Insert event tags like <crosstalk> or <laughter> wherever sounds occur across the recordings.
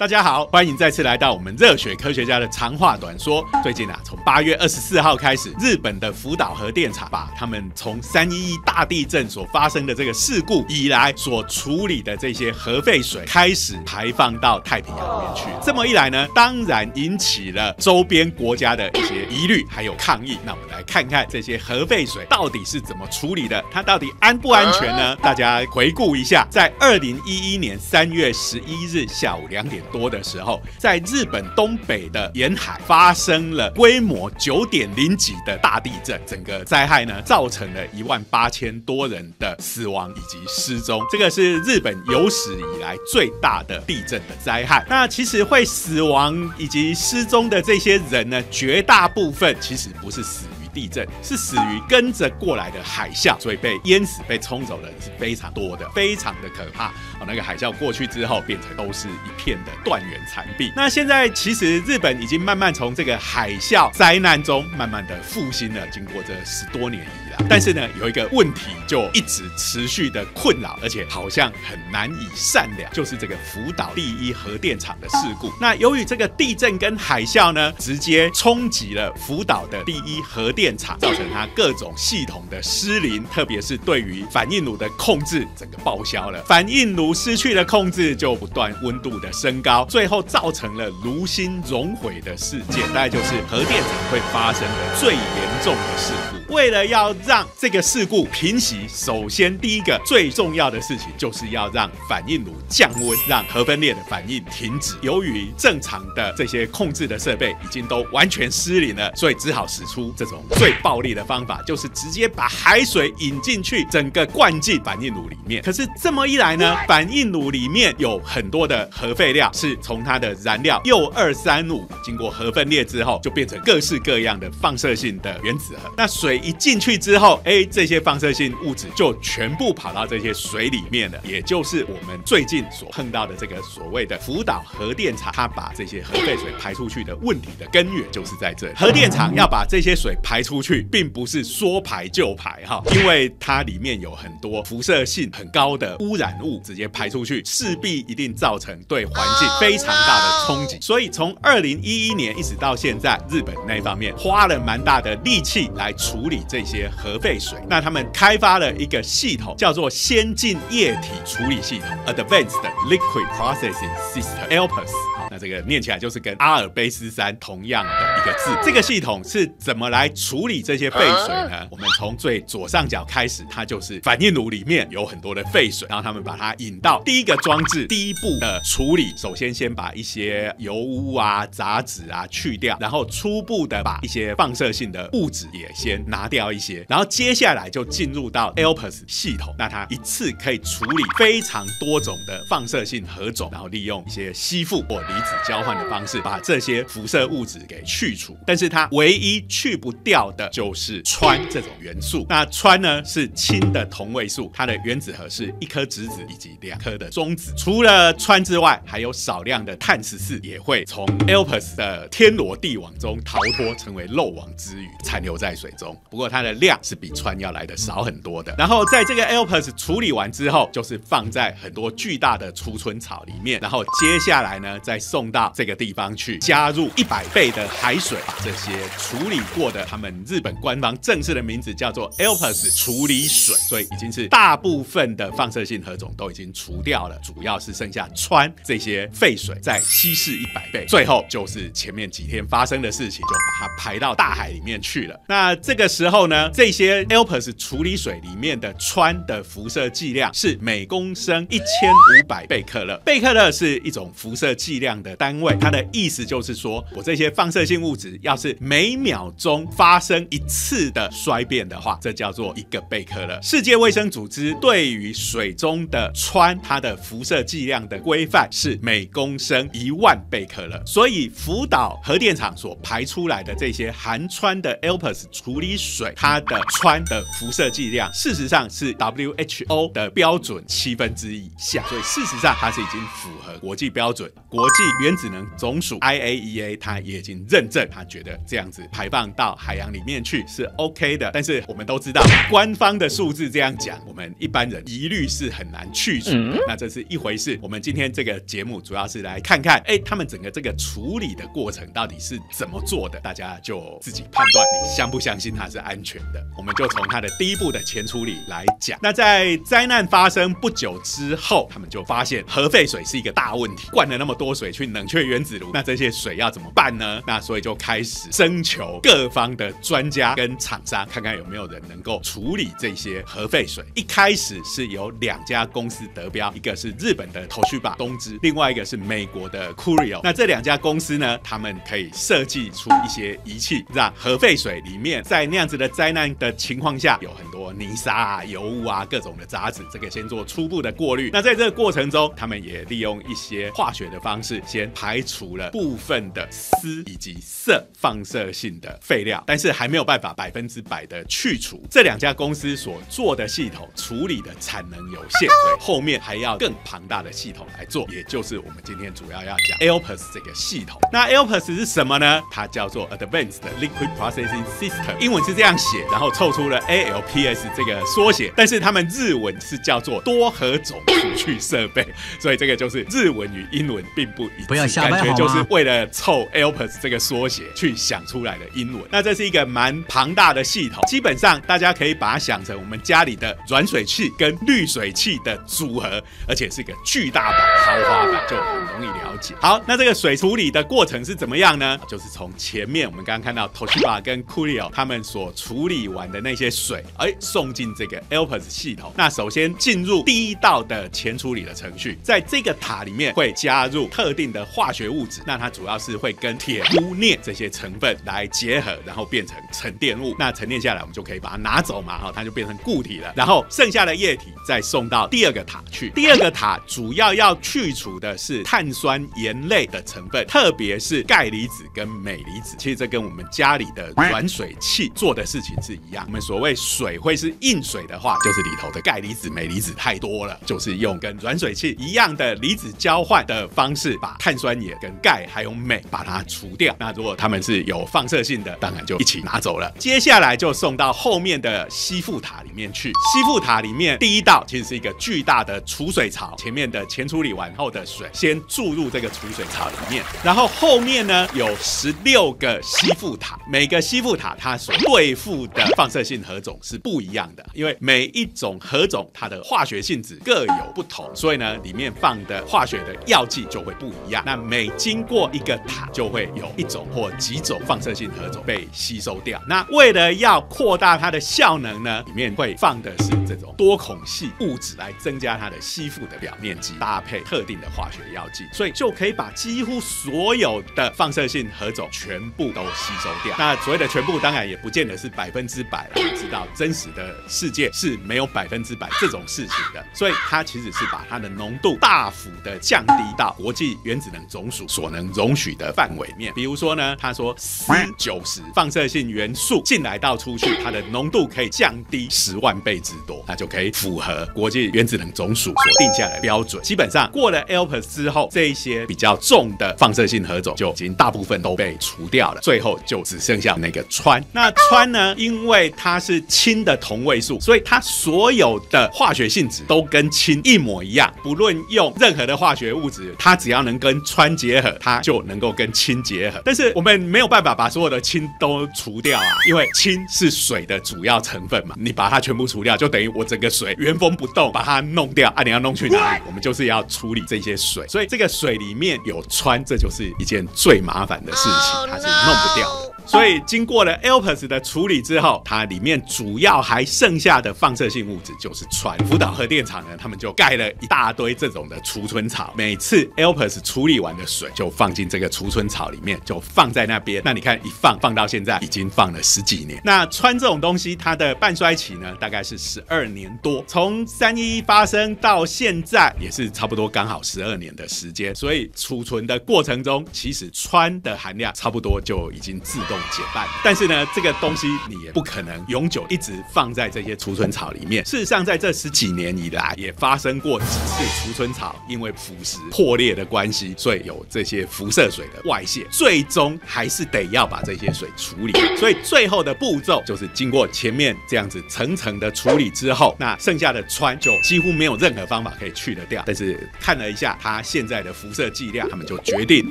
大家好，欢迎再次来到我们热血科学家的长话短说。最近啊，从八月二十四号开始，日本的福岛核电厂把他们从三一一大地震所发生的这个事故以来所处理的这些核废水开始排放到太平洋里面去。这么一来呢，当然引起了周边国家的一些疑虑还有抗议。那我们来看看这些核废水到底是怎么处理的，它到底安不安全呢？大家回顾一下，在二零一一年三月十一日下午两点。多的时候，在日本东北的沿海发生了规模九点零级的大地震，整个灾害呢，造成了一万八千多人的死亡以及失踪，这个是日本有史以来最大的地震的灾害。那其实会死亡以及失踪的这些人呢，绝大部分其实不是死。地震是死于跟着过来的海啸，所以被淹死、被冲走的人是非常多的，非常的可怕。哦，那个海啸过去之后，变成都是一片的断垣残壁。那现在其实日本已经慢慢从这个海啸灾难中慢慢的复兴了，经过这十多年以来。但是呢，有一个问题就一直持续的困扰，而且好像很难以善了，就是这个福岛第一核电厂的事故。那由于这个地震跟海啸呢，直接冲击了福岛的第一核。电电厂造成它各种系统的失灵，特别是对于反应炉的控制，整个报销了。反应炉失去了控制，就不断温度的升高，最后造成了炉心熔毁的事件，大概就是核电厂会发生的最严重的事故。为了要让这个事故平息，首先第一个最重要的事情就是要让反应炉降温，让核分裂的反应停止。由于正常的这些控制的设备已经都完全失灵了，所以只好使出这种最暴力的方法，就是直接把海水引进去，整个灌进反应炉里面。可是这么一来呢，反应炉里面有很多的核废料是从它的燃料铀二三五经过核分裂之后，就变成各式各样的放射性的原子核。那水一进去之后，哎，这些放射性物质就全部跑到这些水里面了，也就是我们最近所碰到的这个所谓的福岛核电厂，它把这些核废水排出去的问题的根源就是在这。核电厂要把这些水排出去，并不是说排就排哈，因为它里面有很多辐射性很高的污染物，直接排出去，势必一定造成对环境非常大的冲击。所以从二零一一年一直到现在，日本那方面花了蛮大的力气来处。理这些核废水，那他们开发了一个系统，叫做先进液体处理系统 （Advanced Liquid Processing System，ALPS）。那这个念起来就是跟阿尔卑斯山同样的一个字。这个系统是怎么来处理这些废水呢？我们从最左上角开始，它就是反应炉里面有很多的废水，然后他们把它引到第一个装置，第一步的处理，首先先把一些油污啊、杂质啊去掉，然后初步的把一些放射性的物质也先拿掉一些，然后接下来就进入到 ALPS 系统，那它一次可以处理非常多种的放射性核种，然后利用一些吸附或离。子交换的方式把这些辐射物质给去除，但是它唯一去不掉的就是氚这种元素。那氚呢是氢的同位素，它的原子核是一颗质子以及两颗的中子。除了氚之外，还有少量的碳十四也会从 ALPS 的天罗地网中逃脱，成为漏网之鱼，残留在水中。不过它的量是比氚要来的少很多的。然后在这个 ALPS 处理完之后，就是放在很多巨大的储存槽里面，然后接下来呢再。送到这个地方去，加入一百倍的海水，把这些处理过的，他们日本官方正式的名字叫做 ALPS 处理水，所以已经是大部分的放射性核种都已经除掉了，主要是剩下氚这些废水再稀释一百倍，最后就是前面几天发生的事情，就把它排到大海里面去了。那这个时候呢，这些 ALPS 处理水里面的氚的辐射剂量是每公升一千五百贝克勒，贝克勒是一种辐射剂量。的单位，它的意思就是说，我这些放射性物质要是每秒钟发生一次的衰变的话，这叫做一个贝克勒。世界卫生组织对于水中的氚，它的辐射剂量的规范是每公升一万贝克勒。所以福岛核电厂所排出来的这些含氚的 ALPS 处理水，它的氚的辐射剂量事实上是 WHO 的标准七分之一以下，所以事实上它是已经符合国际标准、国际原子能总署 IAEA 它也已经认证，他觉得这样子排放到海洋里面去是 OK 的。但是我们都知道，官方的数字这样讲，我们一般人疑虑是很难去除的。那这是一回事。我们今天这个节目主要是来看看，哎，他们整个这个处理的过程到底是怎么做的，大家就自己判断，你相不相信它是安全的。我们就从它的第一步的前处理来讲。那在灾难发生不久之后，他们就发现核废水是一个大问题，灌了那么多水去冷却原子炉，那这些水要怎么办呢？那所以就开始征求各方的专家跟厂商，看看有没有人能够处理这些核废水。一开始是由两家公司得标，一个是日本的 Toshiba 东芝，另外一个是美国的 Curio。那这两家公司呢，他们可以设计出一些仪器，让核废水里面在那样子的灾难的情况下，有很多泥沙啊、油污啊、各种的杂质，这个先做初步的过滤。那在这个过程中，他们也利用一些化学的方式，先排除了部分的丝以及色放射性的废料，但是还没有办法百分之百的去除。这两家公司所做的系统处理的产能有限，所 <laughs> 以后面还要更庞大的系统来做，也就是我们今天主要要讲 ALPS 这个系统。那 ALPS 是什么呢？它叫做 Advanced Liquid Processing System，英文是这样写，然后凑出了 ALPS 这个缩写，但是他们日文是叫做多核种除去设备，所以这个就是日文与英文并不一致，感觉就是为了凑 ALPS 这个缩写去想出来的英文。那这是一个蛮庞大的系统，基本上大家可以把它想成我们家里的软水器跟滤水器的组合，而且是一个巨大版、豪华版，就很容易了解。好，那这个水处理的过程是怎么样呢？就是从前面我们刚刚看到 Toshiba 跟 Curio 他们所处理完的那些水，哎，送进这个 ALPS 系统。那首先进入第一道的前处理的程序，在这个塔里面会加入特定的化学物质，那它主要是会跟铁、钴、镍这些成分来结合，然后变成沉淀物。那沉淀下来，我们就可以把它拿走嘛，哈，它就变成固体了。然后剩下的液体再送到第二个塔去。第二个塔主要要去除的是碳酸盐类的成分，特别是钙离子跟镁离子。其实这跟我们家里的软水器做的事情是一样。我们所谓水会会是硬水的话，就是里头的钙离子、镁离子太多了，就是用跟软水器一样的离子交换的方式，把碳酸盐跟钙还有镁把它除掉。那如果它们是有放射性的，当然就一起拿走了。接下来就送到后面的吸附塔里面去。吸附塔里面第一道其实是一个巨大的储水槽，前面的前处理完后的水先注入这个储水槽里面，然后后面呢有十六个吸附塔，每个吸附塔它所对付的放射性核种是不一样的，因为每一种核种它的化学性质各有不同，所以呢里面放的化学的药剂就会不一样。那每经过一个塔，就会有一种或几种放射性核种被吸收掉。那为了要扩大它的效能呢，里面会放的是这种多孔系物质来增加它的吸附的表面积，搭配特定的化学药剂，所以就可以把几乎所有的放射性核种全部都吸收掉。那所谓的全部，当然也不见得是百分之百。知道真实的世界是没有百分之百这种事情的，所以它其实是把它的浓度大幅的降低到国际原子能总署所能容许的范围面。比如说呢，他说十九十放射性元素进来到出去，它的浓度可以降低十万倍之多，那就可以符合国际原子能总署所定下的标准。基本上过了 ALPS 之后，这一些比较重的放射性核种就已经大部分都被除掉了，最后就只剩下那个氚。那氚呢，因为它是氢的同位素，所以它所有的化学性质都跟氢一模一样。不论用任何的化学物质，它只要能跟氚结合，它就能够跟氢结合。但是我们没有办法把所有的氢都除掉啊，因为氢是水的主要成分嘛。你把它全部除掉，就等于我整个水原封不动把它弄掉啊！你要弄去哪里？我们就是要处理这些水，所以这个水里面有氚，这就是一件最麻烦的事情，它是弄不掉的。所以经过了 ALPS 的处理之后，它里面主要还剩下的放射性物质就是氚。福岛核电厂呢，他们就盖了一大堆这种的储存槽，每次 ALPS 处理完的水就放进这个储存槽里面，就放在那边。那你看一放放到现在已经放了十几年。那氚这种东西，它的半衰期呢，大概是十二年多。从三一发生到现在，也是差不多刚好十二年的时间。所以储存的过程中，其实氚的含量差不多就已经自动。减半。但是呢，这个东西你也不可能永久一直放在这些储存槽里面。事实上，在这十几年以来，也发生过几次储存槽因为腐蚀破裂的关系，所以有这些辐射水的外泄，最终还是得要把这些水处理。所以最后的步骤就是经过前面这样子层层的处理之后，那剩下的氚就几乎没有任何方法可以去得掉。但是看了一下它现在的辐射剂量，他们就决定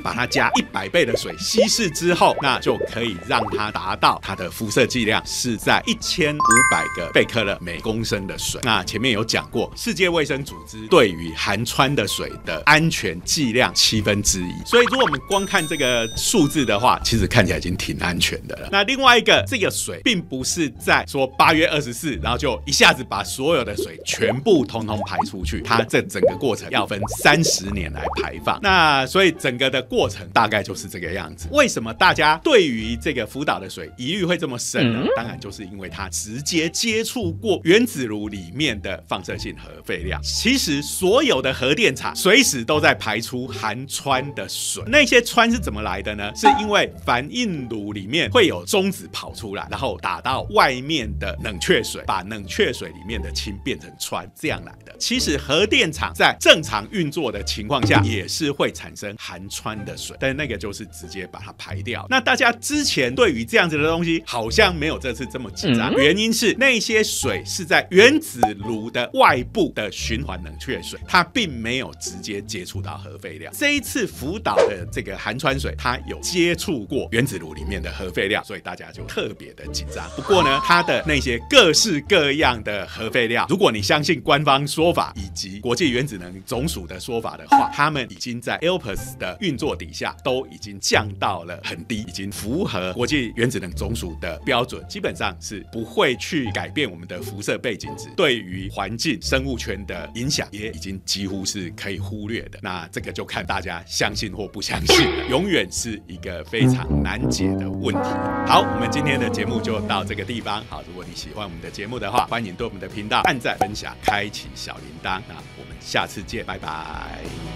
把它加一百倍的水稀释之后，那就可以让它达到它的辐射剂量是在一千五百个贝克勒每公升的水。那前面有讲过，世界卫生组织对于含氚的水的安全剂量七分之一。所以如果我们光看这个数字的话，其实看起来已经挺安全的了。那另外一个，这个水并不是在说八月二十四，然后就一下子把所有的水全部通通排出去，它这整个过程要分三十年来排放。那所以整个的过程大概就是这个样子。为什么大家对于这个福岛的水一律会这么深呢？当然就是因为它直接接触过原子炉里面的放射性核废料。其实所有的核电厂随时都在排出含氚的水，那些氚是怎么来的呢？是因为反应炉里面会有中子跑出来，然后打到外面的冷却水，把冷却水里面的氢变成氚，这样来的。其实核电厂在正常运作的情况下，也是会产生含氚的水，但那个就是直接把它排掉。那大家之前对于这样子的东西，好像没有这次这么紧张，原因是那些水是在原子炉的外部的循环冷却水，它并没有直接接触到核废料。这一次福岛的这个含川水，它有接触过原子炉里面的核废料，所以大家就特别的紧张。不过呢，它的那些各式各样的核废料，如果你相信官方说法以及国际原子能总署的说法的话，他们已经在 ELPS 的运作底下都已经降到了很低，已经符国际原子能总署的标准，基本上是不会去改变我们的辐射背景值，对于环境生物圈的影响也已经几乎是可以忽略的。那这个就看大家相信或不相信了，永远是一个非常难解的问题。好，我们今天的节目就到这个地方。好，如果你喜欢我们的节目的话，欢迎对我们的频道按赞、分享、开启小铃铛。那我们下次见，拜拜。